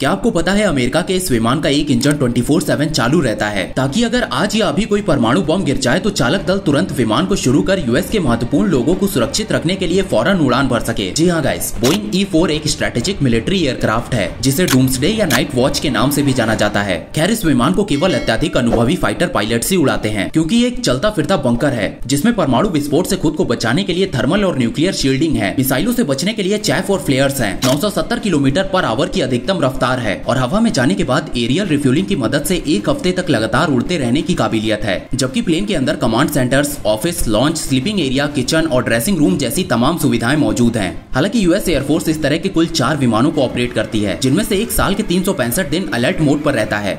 क्या आपको पता है अमेरिका के इस विमान का एक इंजन 24/7 चालू रहता है? ताकि अगर आज या अभी कोई परमाणु बम गिर जाए तो चालक दल तुरंत विमान को शुरू कर यूएस के महत्वपूर्ण लोगों को सुरक्षित रखने के लिए फ़ौरन उड़ान भर सके। जी हाँ गाइस बोइंग ई फोर एक स्ट्रेटेजिक मिलिट्री एयरक्राफ्ट है, जिसे डूम्सडे या नाइट वॉच के नाम से भी जाना जाता है। खैर, इस विमान को केवल अत्याधिक अनुभवी फाइटर पायलट ही उड़ाते हैं, क्यूँकी एक चलता फिरता बंकर है, जिसमें परमाणु विस्फोट ऐसी खुद को बचाने के लिए थर्मल और न्यूक्लियर शील्डिंग है। मिसाइलों ऐसी बचने के लिए चैफ और फ्लेयर्स हैं। 970 किलोमीटर पर आवर की अधिकतम रफ्तार है और हवा में जाने के बाद एरियल रिफ्यूलिंग की मदद से एक हफ़्ते तक लगातार उड़ते रहने की काबिलियत है। जबकि प्लेन के अंदर command centres, office, launch, sleeping area, kitchen और ड्रेसिंग रूम जैसी तमाम सुविधाएँ मौजूद है। हालाँकि यूएस एयरफोर्स इस तरह के कुल चार विमानों को ऑपरेट करती है, जिनमें से एक साल के तीन सौ पैंसठ दिन अलर्ट मोड पर रहता है।